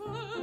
oh